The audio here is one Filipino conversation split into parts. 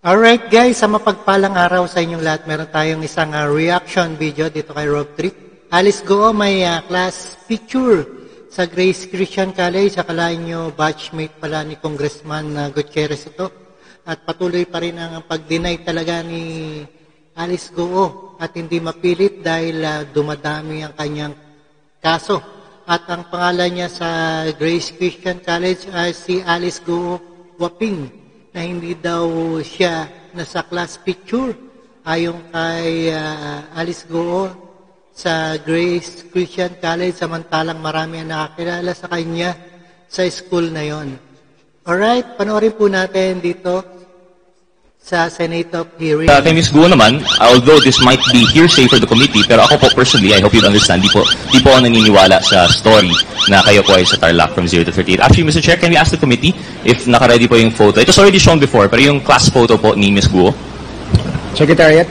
Alright guys, sa mapagpalang araw sa inyong lahat, meron tayong isang uh, reaction video dito kay Rob Trip. Alice Go, may uh, class picture sa Grace Christian College. Akalain nyo, batchmate pala ni Congressman uh, Gutierrez ito. At patuloy pa rin ang pag-deny talaga ni Alice Go at hindi mapilit dahil uh, dumadami ang kanyang kaso. At ang pangalan niya sa Grace Christian College ay si Alice Go Waping na hindi daw siya nasa class picture ayon kay uh, Alice Goo sa Grace Christian College samantalang marami ang nakakilala sa kanya sa school na yon. Alright, panoorin po natin dito sa Senate of Hearing. Uh, kay Ms. Guo naman, although this might be hearsay for the committee, pero ako po personally, I hope you understand, di po, di po ako naniniwala sa story na kayo po ay sa Tarlac from 0 to 38. Actually, Mr. Chair, can we ask the committee if naka-ready po yung photo? It was already shown before, pero yung class photo po ni Ms. Guo. Secretariat.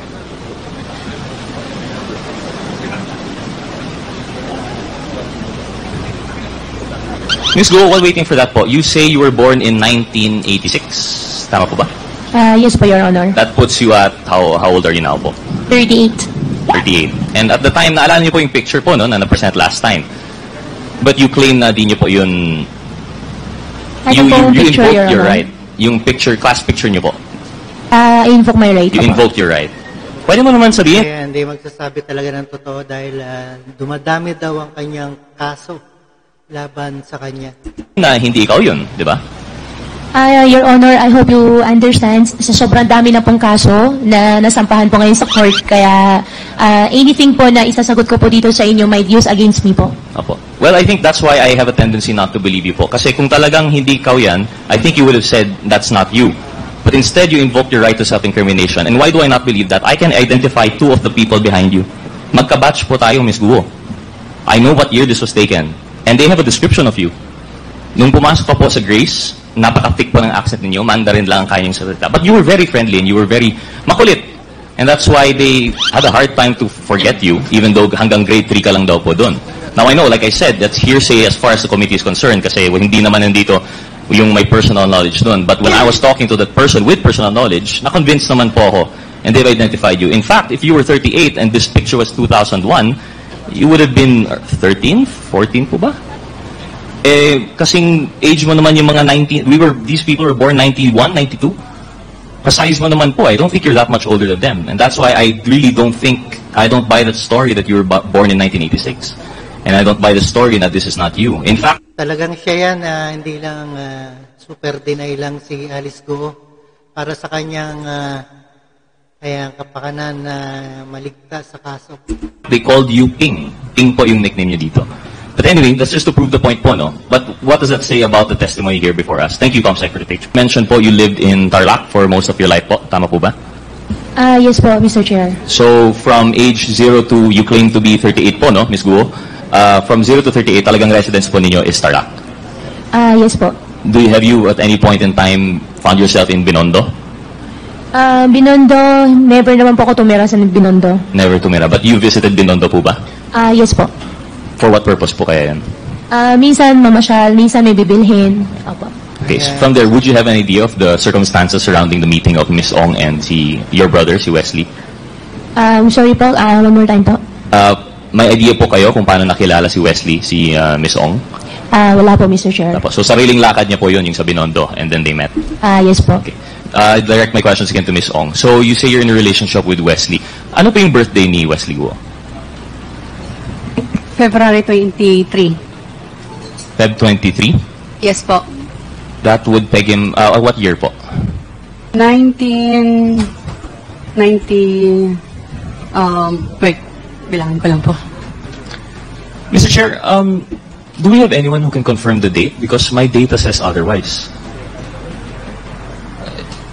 Ms. Guo, while waiting for that po, you say you were born in 1986. Tama po ba? Uh, yes po, Your Honor. That puts you at, how, how old are you now po? 38. 38. And at the time, naalala niyo po yung picture po, no, na na-present last time. But you claim na di niyo po yun, Ano you, po you, yung you picture, invoked Your your Honor? right. Yung picture, class picture niyo po. Uh, I invoke my right You po. invoked your right. Pwede mo naman sabihin, Kaya hindi magsasabi talaga ng totoo dahil ah, dumadami daw ang kanyang kaso laban sa kanya. na hindi ikaw yun, di ba? Uh, Your Honor, I hope you understand, sa sobrang dami na pong kaso na nasampahan po ngayon sa court, kaya uh, anything po na isasagot ko po dito sa inyo might use against me po. Opo. Well, I think that's why I have a tendency not to believe you po. Kasi kung talagang hindi ikaw yan, I think you would have said, that's not you. But instead, you invoked your right to self-incrimination. And why do I not believe that? I can identify two of the people behind you. Magka-batch po tayo, Miss Guo. I know what year this was taken. And they have a description of you. Nung pumasok ka po sa Grace, napaka-thick po ng accent ninyo, Mandarin lang ang kanyang salita. But you were very friendly and you were very makulit. And that's why they had a hard time to forget you, even though hanggang grade 3 ka lang daw po doon. Now I know, like I said, that's hearsay as far as the committee is concerned kasi hindi naman nandito yung may personal knowledge doon. But when I was talking to that person with personal knowledge, na-convinced naman po ako and they've identified you. In fact, if you were 38 and this picture was 2001, you would have been 13, 14 po ba? Eh, kasing age mo naman yung mga 19, we were, these people were born 91, 92. Kasize mo naman po, I don't think you're that much older than them. And that's why I really don't think, I don't buy that story that you were born in 1986. And I don't buy the story that this is not you. In fact, Talagang siya yan, ah, hindi lang ah, super deny lang si Alice Go para sa kanyang uh, ayang kapakanan na maligtas sa kaso. they called you Ping. Ping po yung nickname niyo dito. But anyway, that's just to prove the point po, no? But what does that say about the testimony here before us? Thank you, Comsec, for the picture. Mentioned po, you lived in Tarlac for most of your life po. Tama po ba? Uh, yes po, Mr. Chair. So, from age 0 to, you claim to be 38 po, no, Ms. Guo? Uh, from 0 to 38, talagang residence po ninyo is Tarlac. Uh, yes po. Do you, have you at any point in time found yourself in Binondo? Uh, Binondo, never naman po ako tumira sa Binondo. Never tumira. But you visited Binondo po ba? Uh, yes po. For what purpose po kaya yan? Uh, minsan mamasyal, minsan may bibilhin. Opo. Okay, so from there, would you have an idea of the circumstances surrounding the meeting of Miss Ong and si, your brother, si Wesley? Um, sorry po, uh, one more time po. Uh, may idea po kayo kung paano nakilala si Wesley, si uh, Miss Ong? Uh, wala po, Mr. Chair. Tapos, so sariling lakad niya po yun, yung sa Binondo, and then they met. Uh, yes po. Okay. Uh, direct my questions again to Miss Ong. So, you say you're in a relationship with Wesley. Ano po yung birthday ni Wesley Guo? February 23. Feb 23? Yes po. That would peg him, uh, what year po? 19... 90... Um, wait. Bilangin ko lang po. Mr. Chair, um, do we have anyone who can confirm the date? Because my data says otherwise.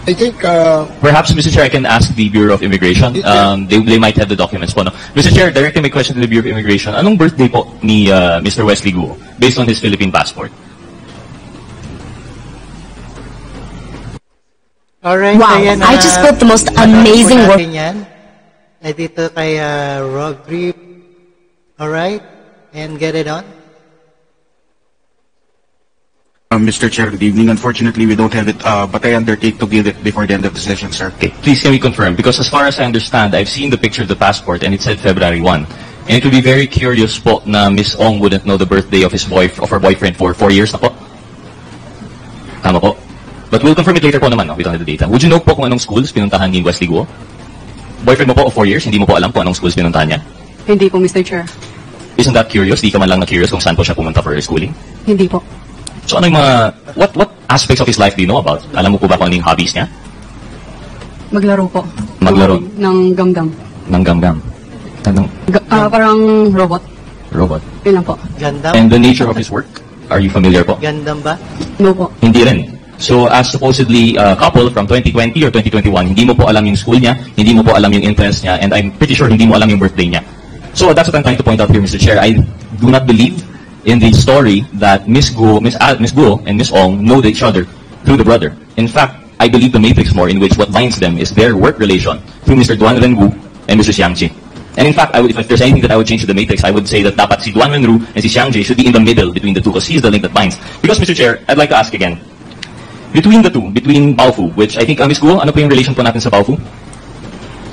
I think, uh, Perhaps, Mr. Chair, I can ask the Bureau of Immigration. Um, they, they might have the documents po. No? Mr. Chair, directing my question to the Bureau of Immigration. Anong birthday po ni uh, Mr. Wesley Guo based on his Philippine passport? Alright, Wow, ayan, I just built the most amazing work. Yan. Ay dito kay ah, Rob Grip. Alright? And get it on. Uh, Mr. Chair, good evening. Unfortunately, we don't have it, uh, but I undertake to give it before the end of the session, sir. Okay, please can we confirm? Because as far as I understand, I've seen the picture of the passport and it said February 1. And it would be very curious po na Miss Ong wouldn't know the birthday of his boy of her boyfriend for four years na po. Tama po. But we'll confirm it later po naman, no? We don't have the data. Would you know po kung anong schools pinuntahan ni Wesley Guo? Boyfriend mo po of four years, hindi mo po alam kung anong schools pinuntahan niya? Hindi po, Mr. Chair. Isn't that curious? Di ka man lang na-curious kung saan po siya pumunta for her schooling? Hindi po. So ano yung mga, what, what aspects of his life do you know about? Alam mo po ba kung ano yung hobbies niya? Maglaro po. Maglaro? Ng gamgam. Ng gam-gam. Anong Ga- ah, parang robot. robot? Yun lang po. Gandam? And the nature of his work? Are you familiar po? Gandam ba? No po. Hindi rin. So as supposedly a couple from 2020 or 2021, hindi mo po alam yung school niya, hindi mo po alam yung interest niya, and I'm pretty sure hindi mo alam yung birthday niya. So that's what I'm trying to point out here, Mr. Chair. I do not believe in the story that Miss Guo, Miss, Al, Miss Guo and Miss Ong know each other through the brother. In fact, I believe the matrix more in which what binds them is their work relation through Mr. Duan Renwu and Mr. Xiang Ji. And in fact, I would, if there's anything that I would change to the matrix, I would say that dapat si Duan Renwu and si Xiang Ji should be in the middle between the two because he's the link that binds. Because, Mr. Chair, I'd like to ask again, between the two, between Baofu, which I think, uh, Miss Guo, ano po yung relation po natin sa Baofu?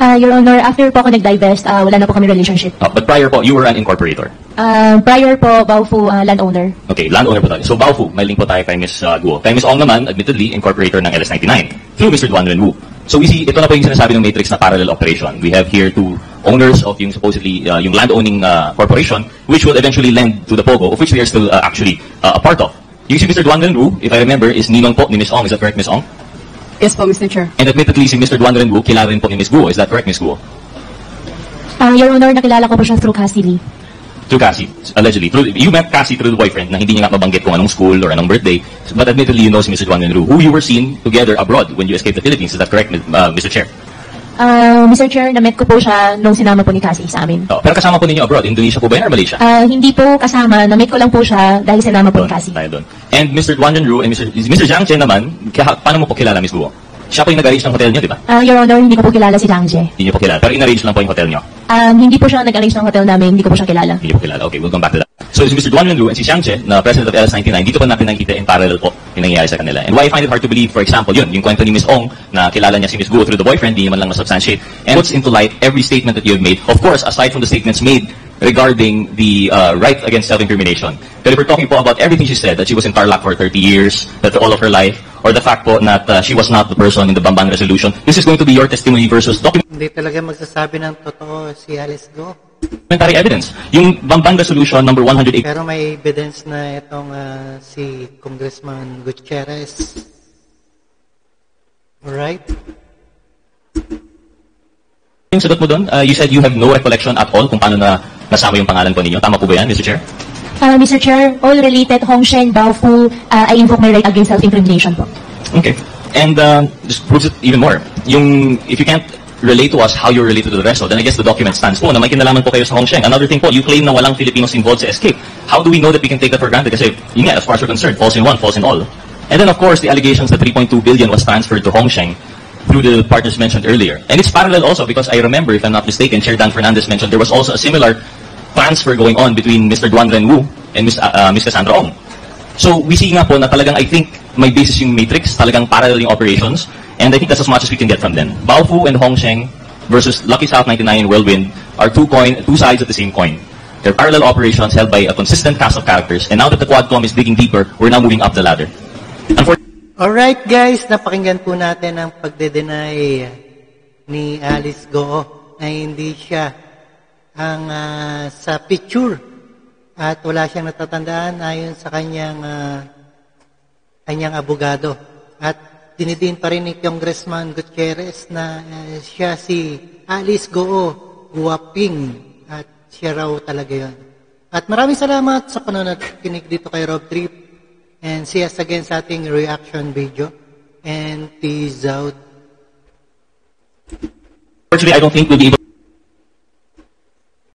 Ah, Your Honor, after po ako nag-divest, ah, wala na po kami relationship. Uh, but prior po, you were an incorporator. Ah, prior po, Baofu ah, landowner. Okay, landowner po tayo. So Baofu, may link po tayo kay Miss uh, Guo. Kay Miss Ong naman, admittedly, incorporator ng LS99 through Mr. Duan Renwu. So we see, ito na po yung sinasabi ng Matrix na parallel operation. We have here two owners of yung supposedly, uh, yung land-owning uh, corporation, which will eventually lend to the POGO, of which they are still uh, actually uh, a part of. Yung si Mr. Duan Renwu, if I remember, is ninong po ni Miss Ong. Is that correct, Miss Ong? Yes po, Mr. Chair. And admittedly, si Mr. Duan Renwu, kilala rin po ni Miss Guo. Is that correct, Miss Guo? Ah, Your Honor, nakilala ko po siya through Cassie Lee. Through Cassie, allegedly. Through, you met Cassie through the boyfriend na hindi niya nga mabanggit kung anong school or anong birthday. But admittedly, you know si Mr. Duan Renwu, who you were seen together abroad when you escaped the Philippines. Is that correct, uh, Mr. Chair? Ah, Mr. Chair, na-met ko po siya nung sinama po ni Cassie sa amin. Oh, pero kasama po ninyo abroad. Indonesia po ba yan or Malaysia? Ah, hindi po kasama, na-meet ko lang po siya dahil sinama po ni Cassie. Tayo doon. And Mr. Duan Renwu and Mr. Mr. Jiang Chen naman, kaya, paano mo po kilala, Miss Guo? Siya po yung nag-arrange ng hotel niyo, di ba? Ah, Your Honor, hindi ko po kilala si Zhang Jie. Hindi niyo po kilala. Pero in-arrange lang po yung hotel niyo. Um, hindi po siya nag-arrange ng hotel namin, hindi ko po siya kilala. Hindi niyo po kilala. Okay, we'll come back to that. So si Mr. Duan Renwu and si Xiang Che, na president of LS99, dito po natin nakikita in parallel po yung nangyayari sa kanila. And why I find it hard to believe, for example, yun, yung kwento ni Miss Ong, na kilala niya si Miss Guo through the boyfriend, di naman lang na-substantiate, and puts into light every statement that you have made. Of course, aside from the statements made regarding the uh, right against self-incrimination. But if we're talking po about everything she said, that she was in Tarlac for 30 years, that all of her life, or the fact po that uh, she was not the person in the Bamban resolution, this is going to be your testimony versus Hindi talaga magsasabi ng totoo si Alice Go. documentary evidence. Yung Bamban resolution number 108 Pero may evidence na itong ah, si Congressman Gutierrez. Alright? yung sagot mo doon, uh, you said you have no recollection at all kung paano na nasama yung pangalan po ninyo. Tama po ba yan, Mr. Chair? Ah, Mr. Chair, all related, Hong Shen, Baofu, ah, I invoke my right against self-incrimination po. Okay. And uh, just proves it even more. Yung, if you can't relate to us how you're related to the rest, then I guess the document stands po na may kinalaman po kayo sa Hong Sheng. Another thing po, you claim na walang Filipinos involved sa escape. How do we know that we can take that for granted? Kasi, yun nga, as far as we're concerned, false in one, false in all. And then, of course, the allegations that 3.2 billion was transferred to Hong Sheng through the partners mentioned earlier. And it's parallel also because I remember, if I'm not mistaken, Chair Dan Fernandez mentioned there was also a similar transfer going on between Mr. Duan Renwu and Ms. Uh, Ms. Cassandra Ong. So we see nga po na talagang I think may basis yung matrix, talagang parallel yung operations, and I think that's as much as we can get from them. Baofu and Hongsheng versus Lucky South 99 and Whirlwind are two coin, two sides of the same coin. They're parallel operations held by a consistent cast of characters, and now that the Quadcom is digging deeper, we're now moving up the ladder. Unfortunately, Alright guys, napakinggan po natin ang pagde-deny ni Alice Goo na hindi siya ang ah, sa picture at wala siyang natatandaan ayon sa kanyang ah, kanyang abogado. At dinidin pa rin ni Congressman Gutierrez na ah, siya si Alice Goo Guwaping at siya raw talaga yon. At maraming salamat sa panonood kinig dito kay Rob Trip. And see us again sa ating reaction video. And peace out. I don't think we'll be able